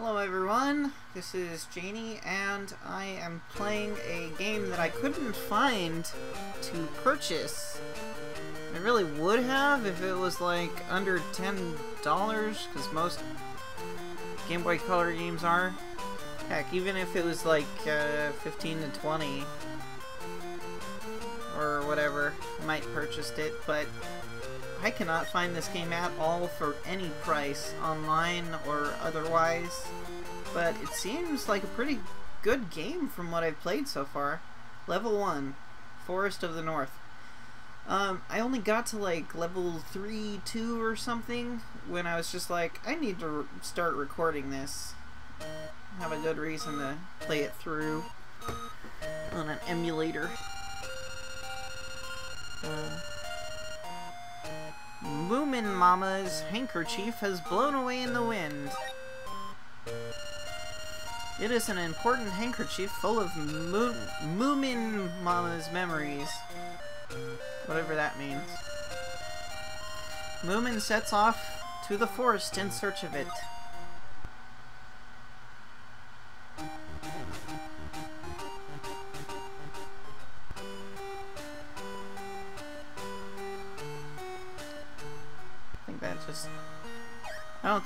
Hello everyone, this is Janie and I am playing a game that I couldn't find to purchase. I really would have if it was like under $10 because most Game Boy Color games are. Heck, even if it was like uh, 15 to 20 or whatever, I might purchased it, but I cannot find this game at all for any price, online or otherwise. But it seems like a pretty good game from what I've played so far. Level 1, Forest of the North. Um, I only got to like level 3, 2 or something when I was just like, I need to start recording this. Have a good reason to play it through on an emulator. Uh, Moomin Mama's handkerchief has blown away in the wind. It is an important handkerchief full of Mo Moomin Mama's memories. Whatever that means. Moomin sets off to the forest in search of it.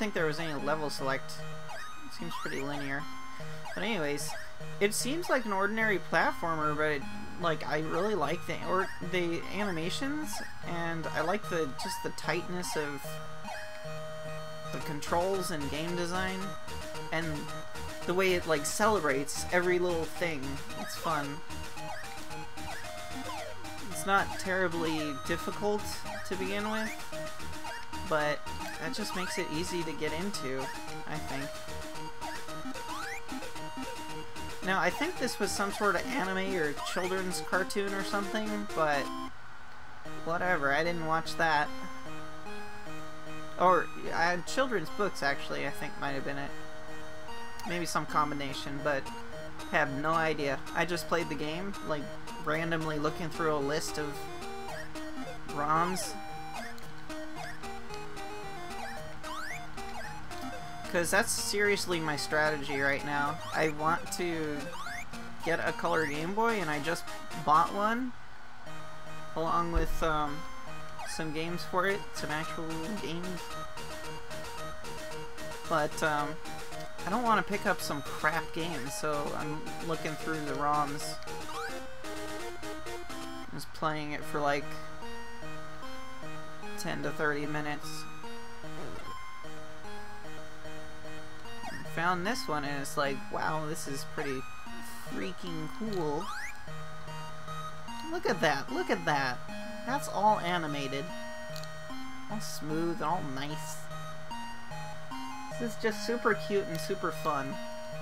Think there was any level select. It seems pretty linear. But anyways, it seems like an ordinary platformer, but it, like I really like the or the animations, and I like the just the tightness of the controls and game design, and the way it like celebrates every little thing. It's fun. It's not terribly difficult to begin with, but that just makes it easy to get into, I think. Now, I think this was some sort of anime or children's cartoon or something, but whatever, I didn't watch that. Or, had children's books, actually, I think might have been it. Maybe some combination, but have no idea. I just played the game, like, randomly looking through a list of ROMs. Because that's seriously my strategy right now. I want to get a color Game Boy, and I just bought one, along with um, some games for it, some actual games. But um, I don't want to pick up some crap games, so I'm looking through the ROMs. Just playing it for like 10 to 30 minutes. Found this one and it's like, wow, this is pretty freaking cool. Look at that, look at that. That's all animated. All smooth all nice. This is just super cute and super fun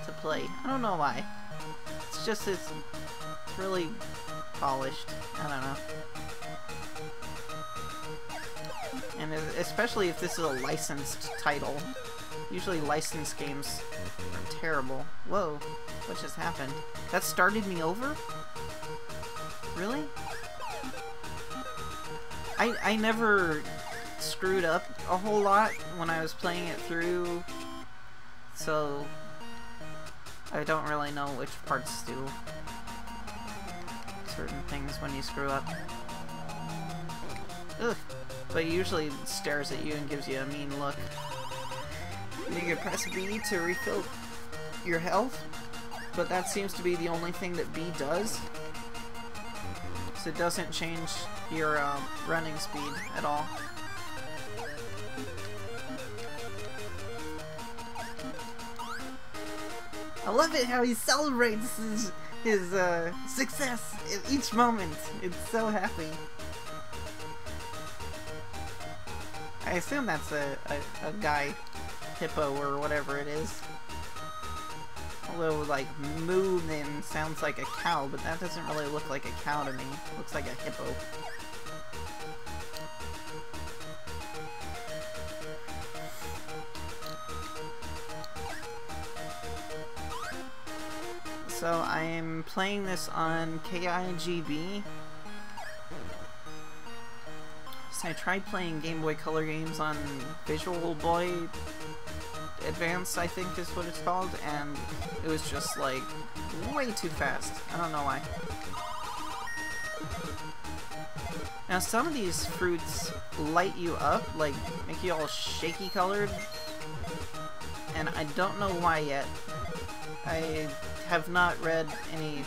to play. I don't know why. It's just, it's, it's really polished. I don't know. And especially if this is a licensed title. Usually licensed games are terrible. Whoa, what just happened? That started me over? Really? I, I never screwed up a whole lot when I was playing it through, so I don't really know which parts do certain things when you screw up. Ugh. But it usually stares at you and gives you a mean look. You can press B to refill your health, but that seems to be the only thing that B does. So it doesn't change your uh, running speed at all. I love it how he celebrates his, his uh, success in each moment. It's so happy. I assume that's a, a, a guy hippo or whatever it is. Although, like, Moomin sounds like a cow, but that doesn't really look like a cow to me. It looks like a hippo. So I'm playing this on KIGB. So I tried playing Game Boy Color games on Visual Boy Advance, I think is what it's called, and it was just like way too fast. I don't know why. Now some of these fruits light you up, like make you all shaky colored, and I don't know why yet. I have not read any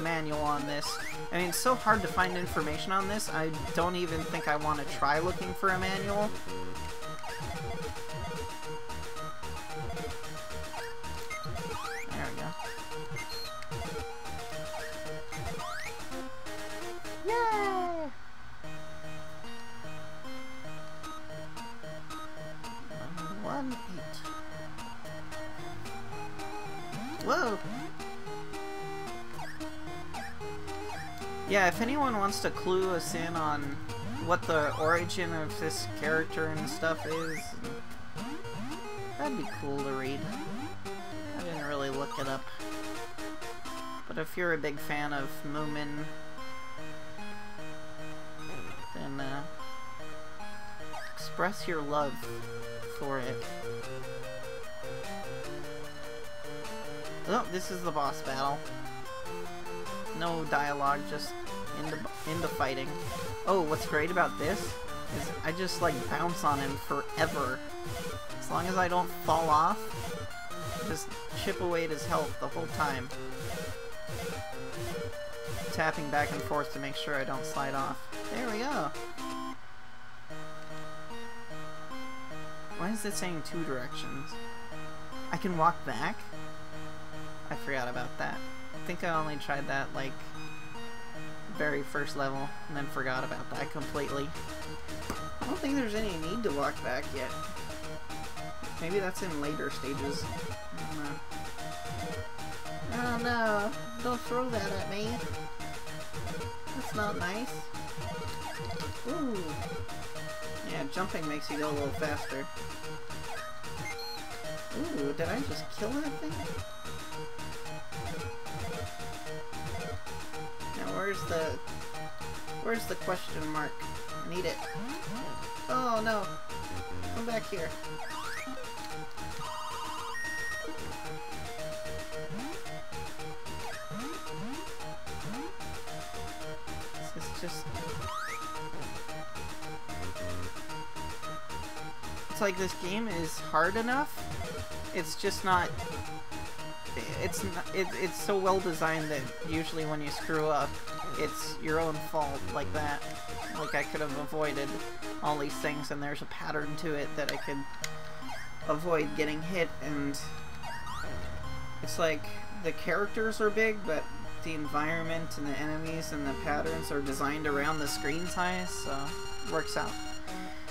manual on this. I mean, it's so hard to find information on this, I don't even think I want to try looking for a manual. If anyone wants to clue us in on what the origin of this character and stuff is, that'd be cool to read. I didn't really look it up. But if you're a big fan of Moomin, then uh, express your love for it. Oh, this is the boss battle. No dialogue, just into, into fighting. Oh, what's great about this is I just like bounce on him forever. As long as I don't fall off, just chip away at his health the whole time. Tapping back and forth to make sure I don't slide off. There we go. Why is it saying two directions? I can walk back? I forgot about that. I think I only tried that, like, very first level, and then forgot about that completely. I don't think there's any need to walk back yet. Maybe that's in later stages. Oh no, don't throw that at me. That's not nice. Ooh. Yeah, jumping makes you go a little faster. Ooh, did I just kill that thing? Where's the... Where's the question mark? I need it. Oh no! Come back here. This is just... It's like this game is hard enough, it's just not it's not, it, it's so well designed that usually when you screw up, it's your own fault like that. Like I could have avoided all these things and there's a pattern to it that I could avoid getting hit and it's like the characters are big but the environment and the enemies and the patterns are designed around the screen size so works out.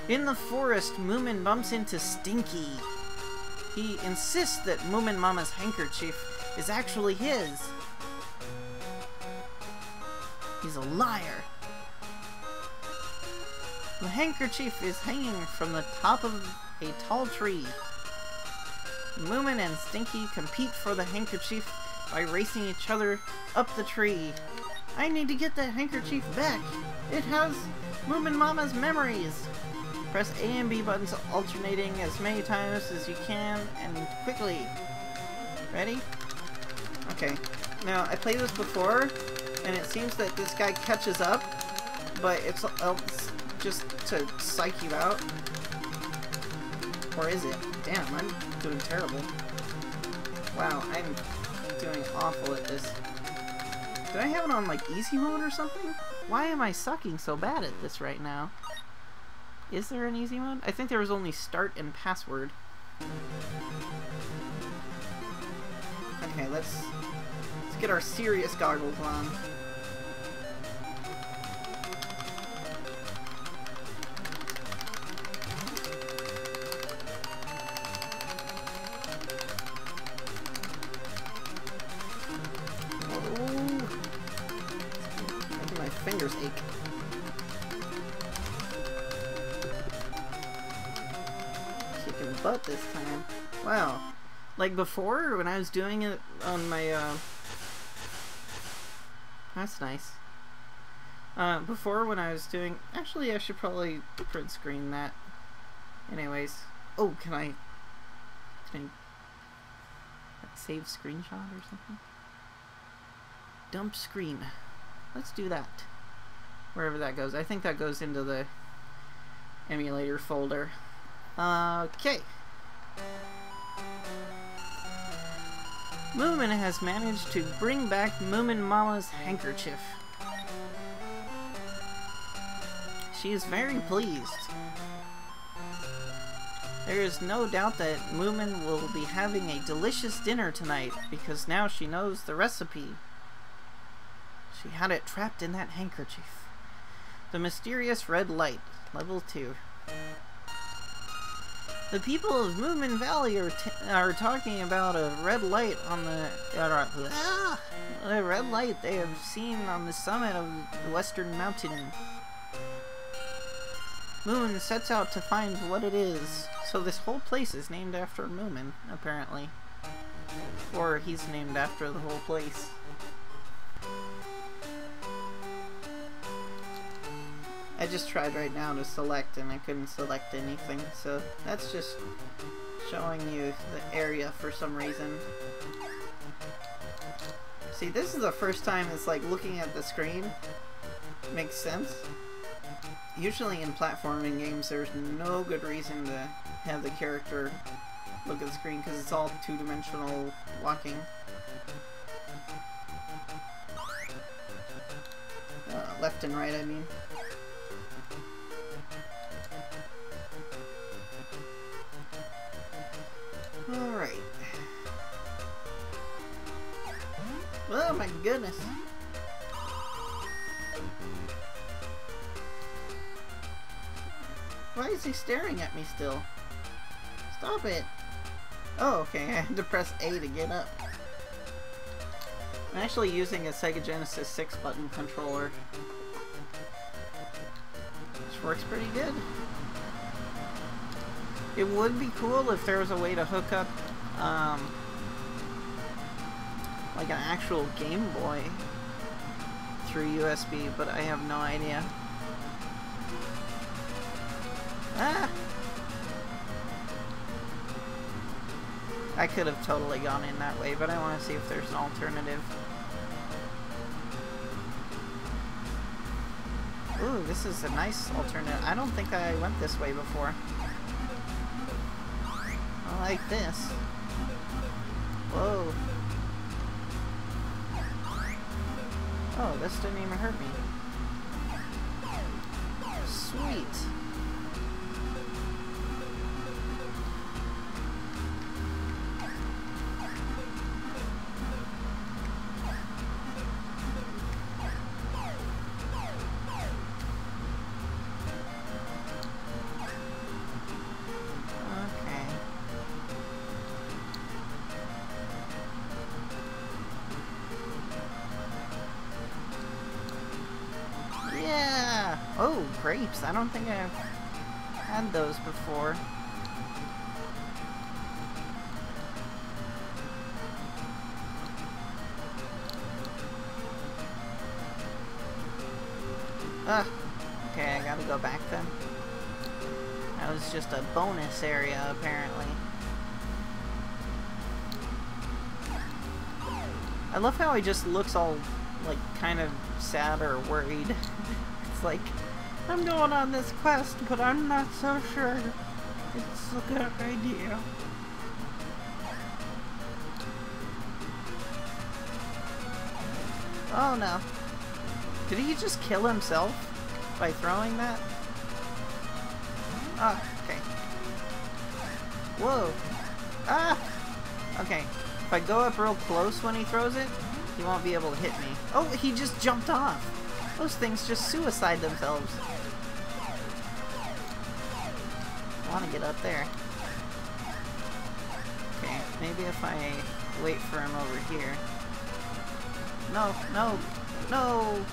In the forest, Moomin bumps into Stinky. He insists that Moomin Mama's handkerchief is actually his. He's a liar. The handkerchief is hanging from the top of a tall tree. Moomin and Stinky compete for the handkerchief by racing each other up the tree. I need to get that handkerchief back. It has Moomin Mama's memories. Press A and B buttons alternating as many times as you can and quickly. Ready? Okay. Now, I played this before, and it seems that this guy catches up, but it's, uh, just to psych you out. Or is it? Damn, I'm doing terrible. Wow, I'm doing awful at this. Did I have it on, like, easy mode or something? Why am I sucking so bad at this right now? Is there an easy mode? I think there was only start and password. Okay, let's get our serious goggles on. My fingers ache. Kicking butt this time. Wow. Like before, when I was doing it on my, uh... That's nice. Uh, before when I was doing... Actually, I should probably print screen that. Anyways. Oh, can I... Can I save screenshot or something? Dump screen. Let's do that. Wherever that goes. I think that goes into the emulator folder. Okay. Moomin has managed to bring back Moomin Mama's handkerchief. She is very pleased. There is no doubt that Moomin will be having a delicious dinner tonight because now she knows the recipe. She had it trapped in that handkerchief. The mysterious red light, level 2. The people of Moomin Valley are, are talking about a red light on the uh, ah, a red light they have seen on the summit of the western mountain. Moon sets out to find what it is. So this whole place is named after Moomin, apparently. Or he's named after the whole place. I just tried right now to select and I couldn't select anything, so that's just showing you the area for some reason. See, this is the first time it's like looking at the screen makes sense. Usually in platforming games there's no good reason to have the character look at the screen because it's all two-dimensional walking. Uh, left and right, I mean. Alright. Oh my goodness. Why is he staring at me still? Stop it! Oh, okay, I had to press A to get up. I'm actually using a Sega Genesis 6 button controller. Which works pretty good. It would be cool if there was a way to hook up, um, like an actual Game Boy through USB, but I have no idea. Ah! I could have totally gone in that way, but I want to see if there's an alternative. Ooh, this is a nice alternative. I don't think I went this way before like this. Whoa. Oh, this didn't even hurt me. Sweet. I don't think I've had those before. Ah, okay, I gotta go back then. That was just a bonus area, apparently. I love how he just looks all, like, kind of sad or worried. it's like, I'm going on this quest, but I'm not so sure it's a good idea. Oh no. Did he just kill himself by throwing that? Ah, okay. Whoa. Ah! Okay. If I go up real close when he throws it, he won't be able to hit me. Oh, he just jumped off. Those things just suicide themselves. Want to get up there. Okay, maybe if I wait for him over here. No, no, no!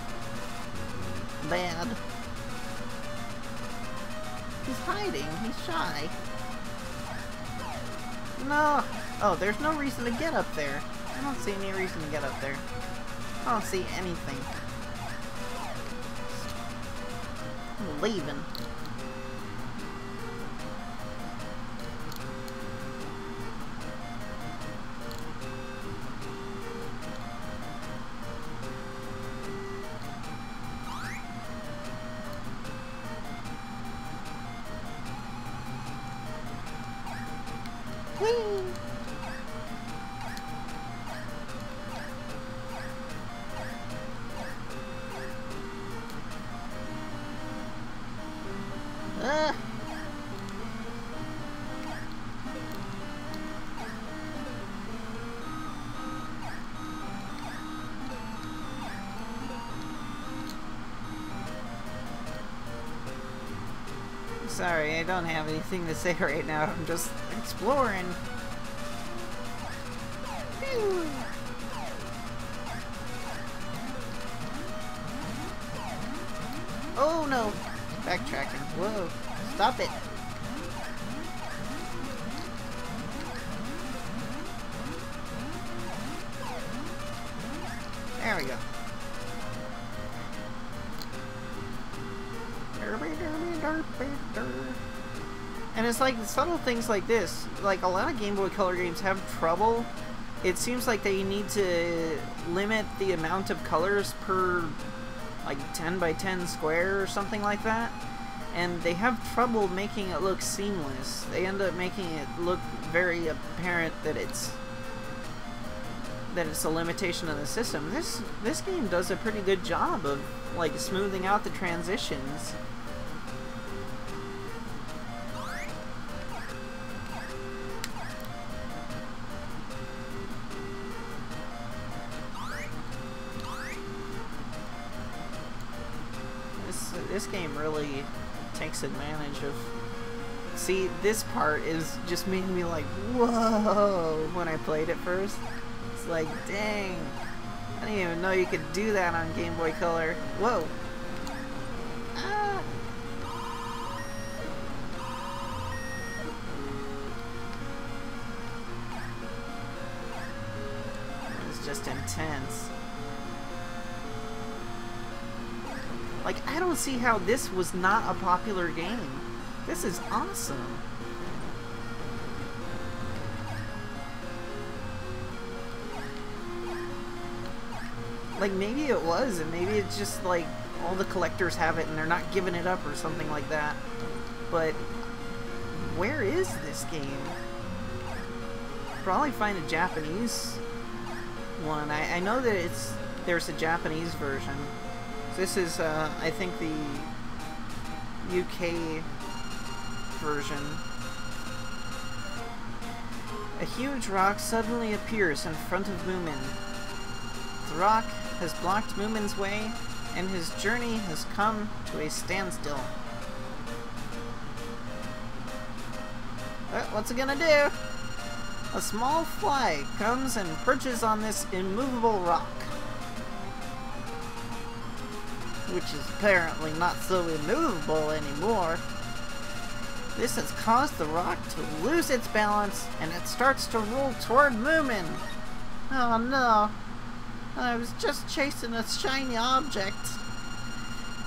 Bad. He's hiding. He's shy. No! Oh, there's no reason to get up there. I don't see any reason to get up there. I don't see anything. I'm leaving. Sorry, I don't have anything to say right now. I'm just exploring. Oh no! Backtracking. Whoa. Stop it. There we go. It's like subtle things like this. Like a lot of Game Boy Color games have trouble. It seems like they need to limit the amount of colors per like 10 by 10 square or something like that. And they have trouble making it look seamless. They end up making it look very apparent that it's that it's a limitation of the system. This this game does a pretty good job of like smoothing out the transitions. This game really takes advantage of See, this part is just making me like, whoa, when I played it first. It's like, dang. I didn't even know you could do that on Game Boy Color. Whoa. See how this was not a popular game. This is awesome. Like, maybe it was, and maybe it's just like all the collectors have it and they're not giving it up or something like that. But where is this game? Probably find a Japanese one. I, I know that it's there's a Japanese version. This is, uh, I think, the UK version. A huge rock suddenly appears in front of Moomin. The rock has blocked Moomin's way, and his journey has come to a standstill. What's it gonna do? A small fly comes and perches on this immovable rock. Which is apparently not so immovable anymore. This has caused the rock to lose its balance, and it starts to roll toward Moomin. Oh no. I was just chasing a shiny object.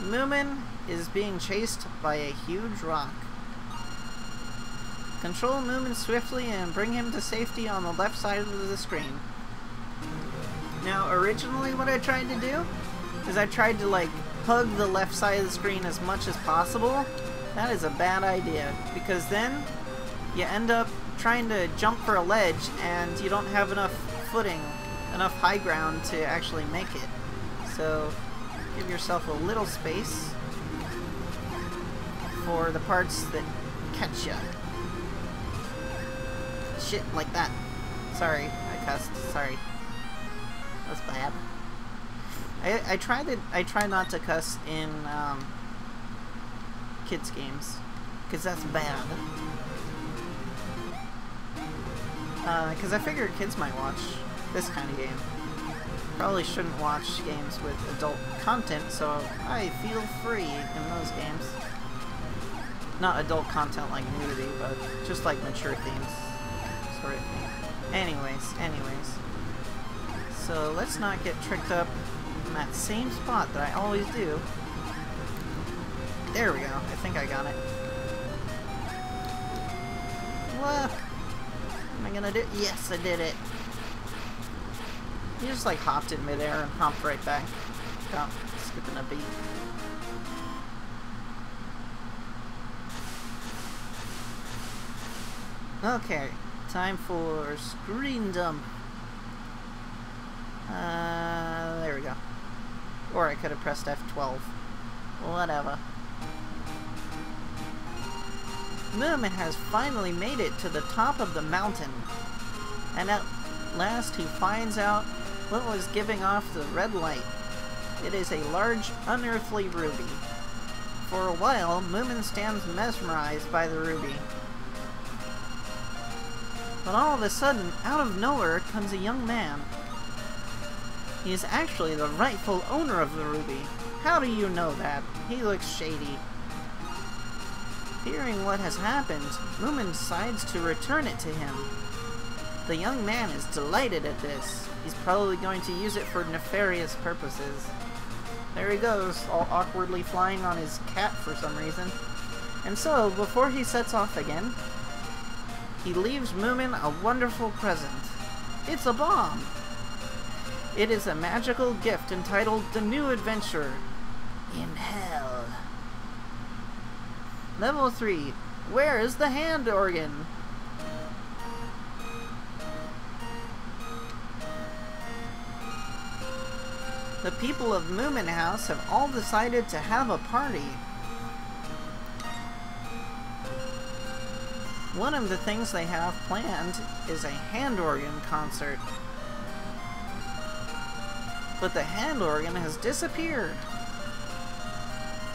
Moomin is being chased by a huge rock. Control Moomin swiftly and bring him to safety on the left side of the screen. Now, originally what I tried to do is I tried to, like, hug the left side of the screen as much as possible. That is a bad idea, because then you end up trying to jump for a ledge and you don't have enough footing, enough high ground to actually make it. So, give yourself a little space for the parts that catch you. Shit, like that. Sorry, I cussed. Sorry. That's bad. I I try to I try not to cuss in um, kids games, cause that's bad. Uh, cause I figure kids might watch this kind of game. Probably shouldn't watch games with adult content, so I feel free in those games. Not adult content like nudity, but just like mature themes sort of thing. Anyways, anyways. So let's not get tricked up in that same spot that I always do. There we go. I think I got it. What? Am I gonna do? Yes, I did it. You just like hopped in midair and hopped right back. Without skipping a beat. Okay, Time for screen dump. Uh. Or I could have pressed F12. Whatever. Moomin has finally made it to the top of the mountain. And at last he finds out what was giving off the red light. It is a large, unearthly ruby. For a while, Moomin stands mesmerized by the ruby. But all of a sudden, out of nowhere comes a young man. He is actually the rightful owner of the ruby. How do you know that? He looks shady. Hearing what has happened, Moomin decides to return it to him. The young man is delighted at this. He's probably going to use it for nefarious purposes. There he goes, all awkwardly flying on his cat for some reason. And so, before he sets off again, he leaves Moomin a wonderful present. It's a bomb! It is a magical gift entitled The New Adventure in Hell. Level 3. Where is the hand organ? The people of Moomin House have all decided to have a party. One of the things they have planned is a hand organ concert. But the hand organ has disappeared.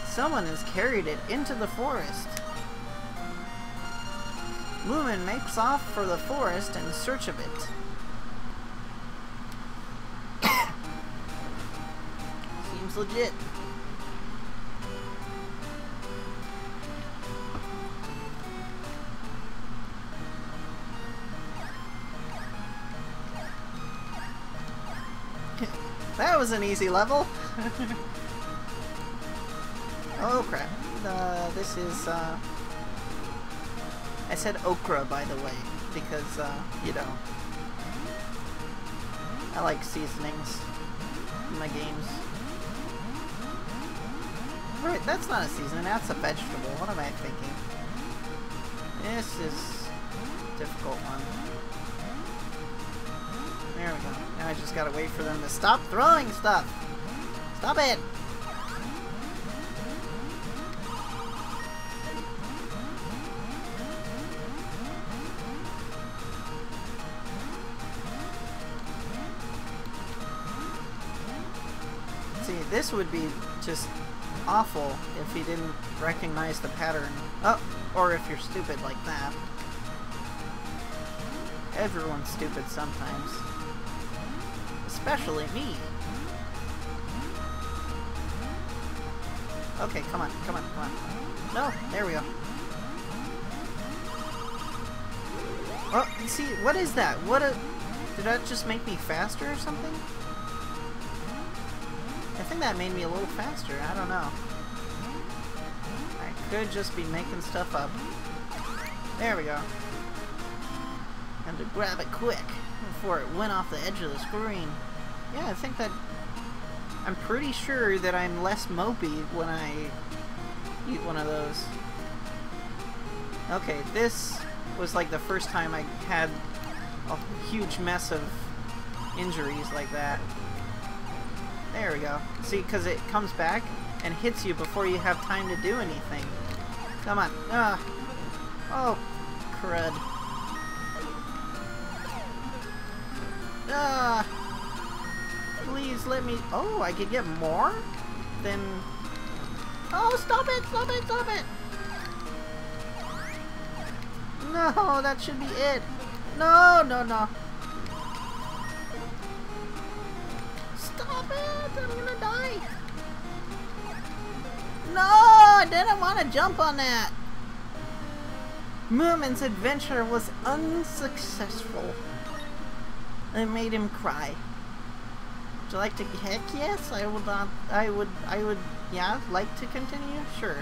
Someone has carried it into the forest. Moomin makes off for the forest in search of it. Seems legit. Was an easy level. oh crap. Uh, this is, uh... I said okra, by the way, because, uh, you know, I like seasonings in my games. Wait, that's not a seasoning, that's a vegetable. What am I thinking? This is a difficult one. There we go. Now I just gotta wait for them to stop throwing stuff! Stop it! See, this would be just awful if he didn't recognize the pattern. Oh, or if you're stupid like that. Everyone's stupid sometimes. Especially me. Okay, come on, come on, come on. No, there we go. Oh, see, what is that? What a... Did that just make me faster or something? I think that made me a little faster. I don't know. I could just be making stuff up. There we go. And to grab it quick before it went off the edge of the screen. Yeah, I think that... I'm pretty sure that I'm less mopey when I eat one of those. Okay, this was like the first time I had a huge mess of injuries like that. There we go. See, because it comes back and hits you before you have time to do anything. Come on. Ah. Oh, crud. Ah. Please let me... Oh, I could get more? Then... Oh, stop it! Stop it! Stop it! No, that should be it. No, no, no. Stop it! I'm gonna die. No, I didn't want to jump on that. Moomin's adventure was unsuccessful. It made him cry. Would you like to? Heck yes, I would. Uh, I would. I would. Yeah, like to continue. Sure.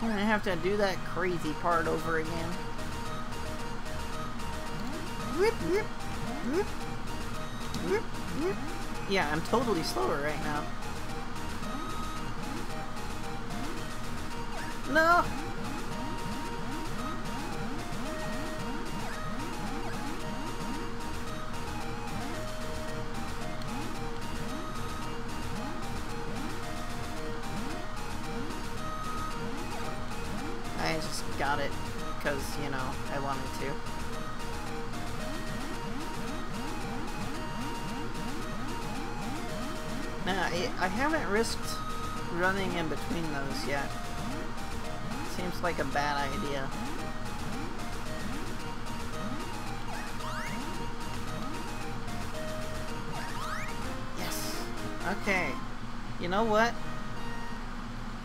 I'm gonna have to do that crazy part over again. Whip, whip, whip, whip, whip. Yeah, I'm totally slower right now. No! Risked running in between those yet. Seems like a bad idea. Yes. Okay. You know what?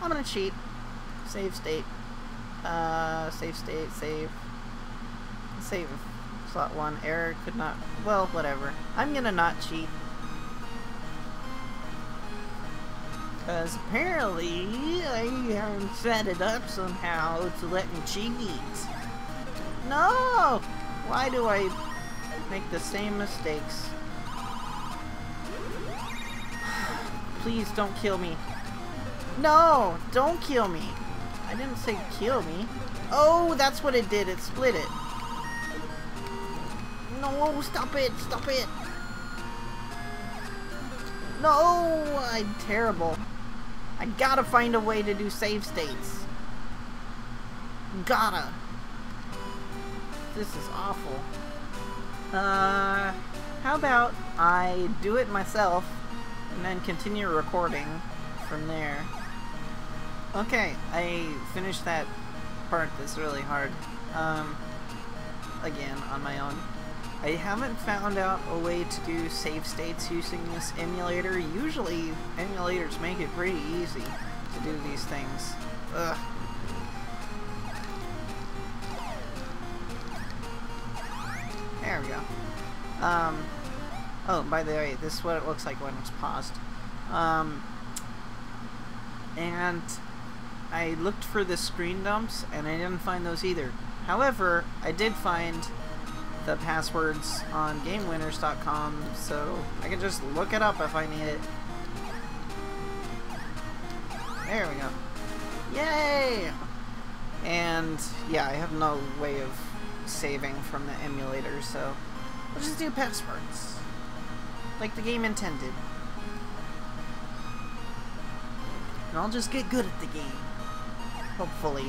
I'm gonna cheat. Save state. Uh, save state, save. Save. Slot 1. Error could not... Well, whatever. I'm gonna not cheat. Because apparently I haven't set it up somehow to let me cheat. No! Why do I make the same mistakes? Please don't kill me. No! Don't kill me! I didn't say kill me. Oh, that's what it did. It split it. No, stop it! Stop it! No! I'm terrible. I gotta find a way to do save states. Gotta. This is awful. Uh, how about I do it myself and then continue recording from there. Okay, I finished that part that's really hard. Um, again, on my own. I haven't found out a way to do save states using this emulator. Usually, emulators make it pretty easy to do these things. Ugh. There we go. Um, oh, by the way, this is what it looks like when it's paused. Um, and I looked for the screen dumps, and I didn't find those either. However, I did find the passwords on GameWinners.com, so I can just look it up if I need it. There we go. Yay! And yeah, I have no way of saving from the emulator, so we'll just do passwords. Like the game intended. And I'll just get good at the game. Hopefully.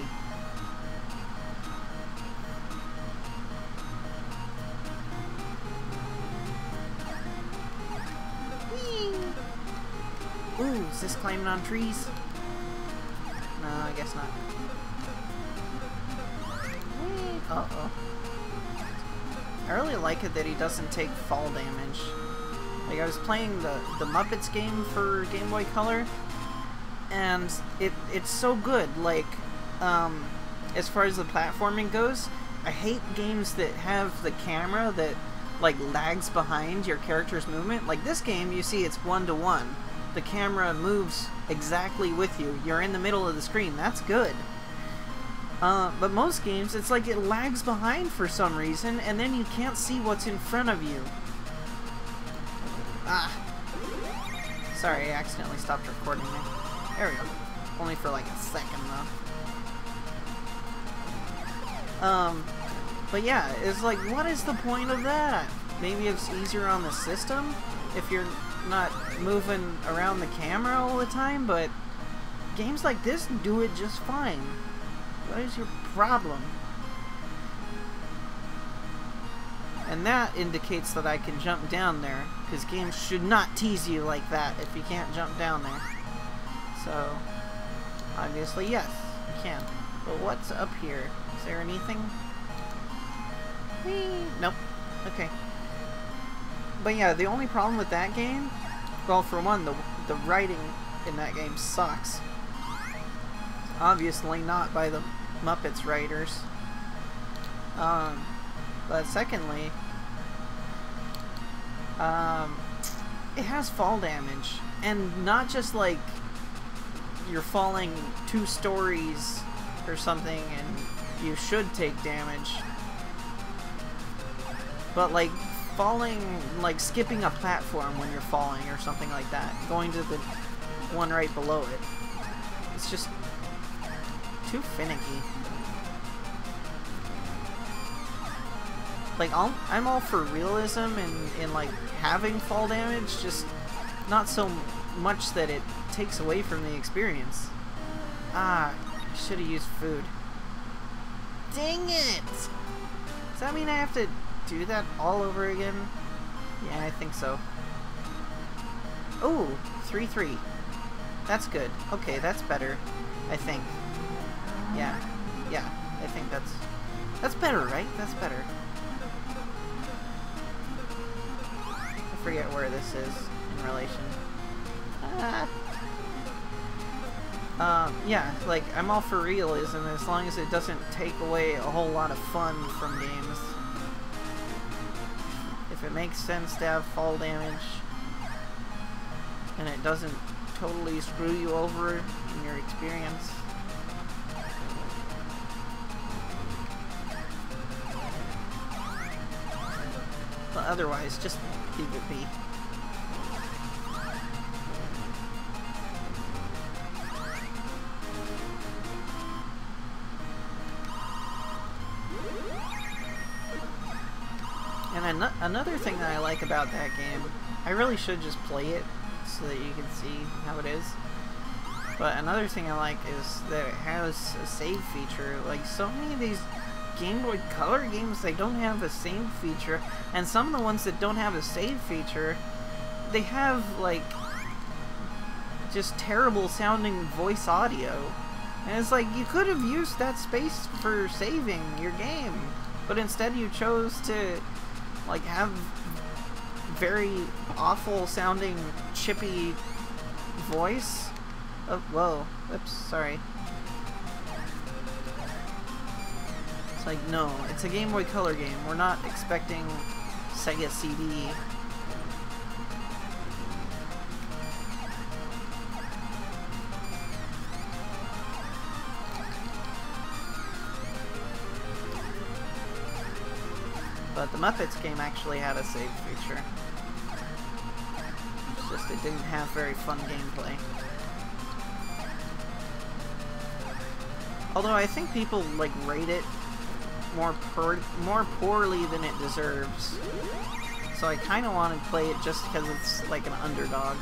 Is this climbing on trees? No, I guess not. Uh-oh. I really like it that he doesn't take fall damage. Like, I was playing the, the Muppets game for Game Boy Color, and it it's so good. Like, um, as far as the platforming goes, I hate games that have the camera that, like, lags behind your character's movement. Like, this game, you see it's one-to-one. -one the camera moves exactly with you. You're in the middle of the screen. That's good. Uh, but most games, it's like it lags behind for some reason, and then you can't see what's in front of you. Ah. Sorry, I accidentally stopped recording there. There we go. Only for like a second, though. Um, but yeah, it's like, what is the point of that? Maybe it's easier on the system if you're not moving around the camera all the time, but games like this do it just fine. What is your problem? And that indicates that I can jump down there, because games should not tease you like that if you can't jump down there. So, obviously, yes, you can. But what's up here? Is there anything? Whee! Nope. Okay. But yeah, the only problem with that game, well, for one, the, the writing in that game sucks. Obviously not by the Muppets writers. Um, but secondly, um, it has fall damage. And not just like you're falling two stories or something and you should take damage. But like falling, like skipping a platform when you're falling or something like that. Going to the one right below it. It's just too finicky. Like, i I'm all for realism and, and, like, having fall damage, just not so much that it takes away from the experience. Ah, I should have used food. Dang it! Does that mean I have to do that all over again? Yeah, I think so. Oh, 3-3. That's good. Okay, that's better. I think. Yeah. Yeah, I think that's... That's better, right? That's better. I forget where this is in relation. Ah. Um, yeah, like, I'm all for realism as long as it doesn't take away a whole lot of fun from games. It makes sense to have fall damage, and it doesn't totally screw you over in your experience. But otherwise, just leave it be. Another thing that I like about that game, I really should just play it so that you can see how it is. But another thing I like is that it has a save feature. Like so many of these Game Boy Color games, they don't have a save feature, and some of the ones that don't have a save feature, they have like just terrible sounding voice audio. And it's like you could have used that space for saving your game, but instead you chose to like have very awful sounding chippy voice. Oh, whoa. Oops, sorry. It's like, no, it's a Game Boy Color game. We're not expecting Sega CD. The Muppets game actually had a save feature. It's just it didn't have very fun gameplay. Although I think people like rate it more more poorly than it deserves. So I kind of want to play it just because it's like an underdog.